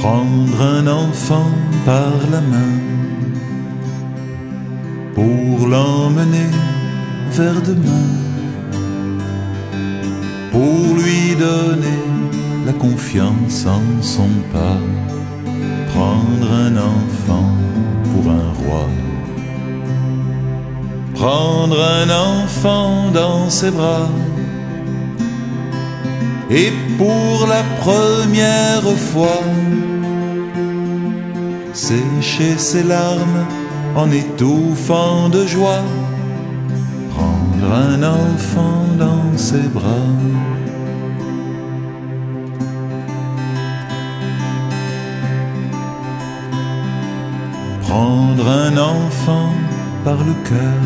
Prendre un enfant par la main pour l'emmener vers demain, pour lui donner la confiance en son pas, prendre un enfant pour un roi. Prendre un enfant dans ses bras. Et pour la première fois sécher ses larmes en étouffant de joie, prendre un enfant dans ses bras. Prendre un enfant par le cœur.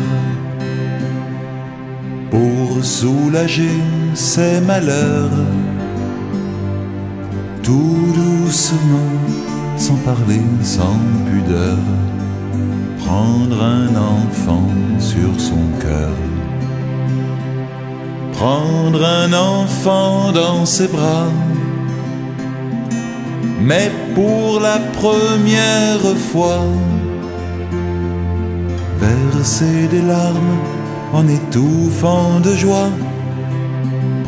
Pour soulager ses malheurs, tout doucement, sans parler, sans pudeur, prendre un enfant sur son cœur, prendre un enfant dans ses bras, mais pour la première fois, verser des larmes en étouffant de joie,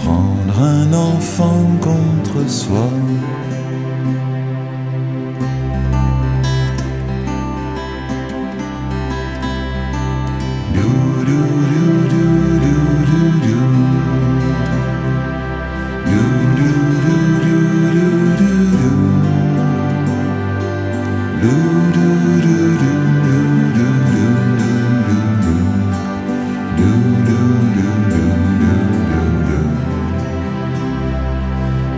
prendre un enfant contre soi.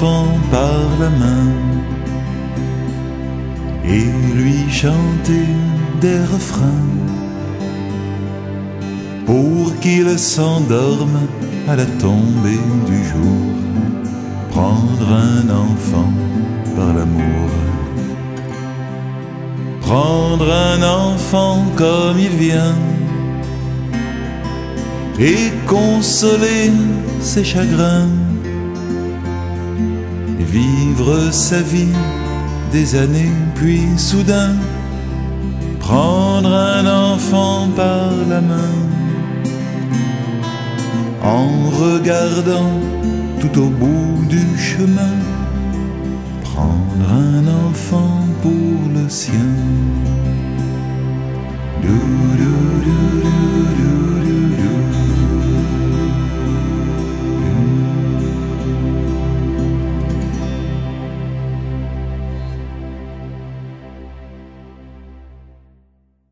Par la main et lui chanter des refrains pour qu'il s'endorme à la tombée du jour. Prendre un enfant par l'amour. Prendre un enfant comme il vient et consoler ses chagrins. Vivre sa vie des années, puis soudain prendre un enfant par la main en regardant tout au bout du chemin, prendre un enfant pour le sien.